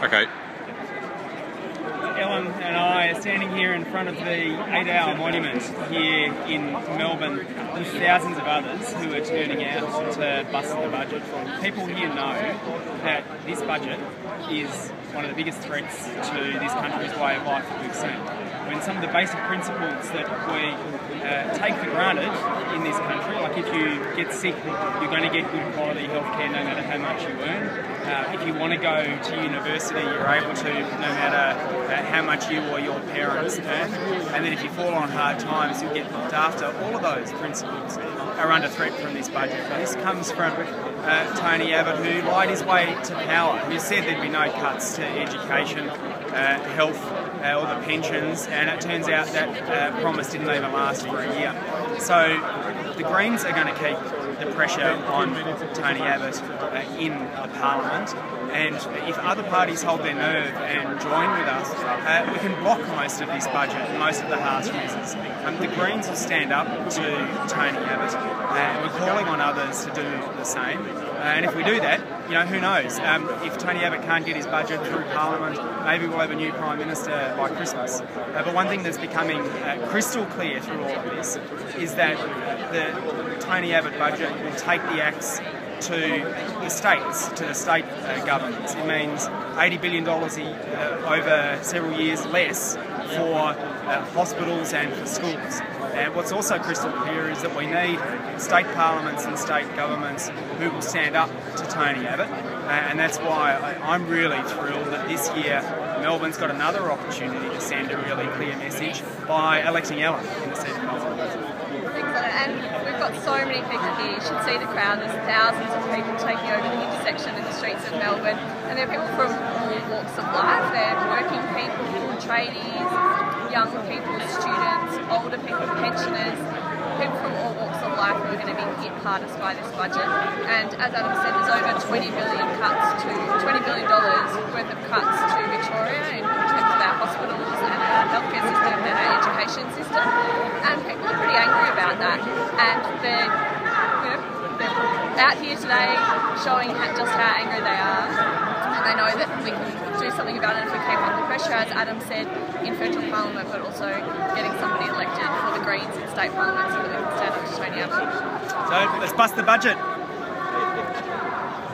Okay. Ellen and I are standing here in front of the eight hour monument here in Melbourne with thousands of others who are turning out to bust the budget. People here know that this budget is one of the biggest threats to this country's way of life that we've seen. When some of the basic principles that we uh, take for granted in this country, like if you get sick, you're going to get good quality healthcare no matter how much you earn. Uh, if you want to go to university, you're able to no matter uh, how much you or your parents earn. And then if you fall on hard times, you'll get looked after. All of those principles are under threat from this budget. This comes from uh, Tony Abbott, who lied his way to power, who said there'd be no cuts to education, uh, health, uh, or the pensions, and it turns out that uh, promise didn't even last for a year. So the Greens are going to keep the pressure on Tony Abbott uh, in the Parliament. And if other parties hold their nerve and join with us, uh, we can block most of this budget most of the harsh measures. Um, the Greens will stand up to Tony Abbott, uh, and we're calling on others to do the same. Uh, and if we do that, you know, who knows? Um, if Tony Abbott can't get his budget through Parliament, maybe we'll have a new Prime Minister by Christmas. Uh, but one thing that's becoming uh, crystal clear through all of this is that the Tony Abbott budget will take the axe to the states, to the state uh, governments. It means $80 billion uh, over several years less for uh, hospitals and for schools. And what's also crystal clear is that we need state parliaments and state governments who will stand up to Tony Abbott. and that's why I'm really thrilled that this year Melbourne's got another opportunity to send a really clear message by electing Ellen in the seat of Melbourne and we've got so many people here. You should see the crowd. There's thousands of people taking over the intersection in the streets of Melbourne, and they're people from all walks of life. They're working people, tradies, young people, students, older people, pensioners, people from all walks of life who are going to be hit hardest by this budget. And as Adam said, there's over 20 billion cuts to 20 billion dollars worth of cuts to Victoria in terms of our hospitals and our healthcare system and our education system. And people are pretty angry about that. And they're, you know, they're out here today showing just how angry they are. And they know that we can do something about it if we keep up the pressure, as Adam said, in federal parliament, but also getting somebody elected for the Greens in state parliament so that we can stand up to Tony Abbott. So let's bust the budget.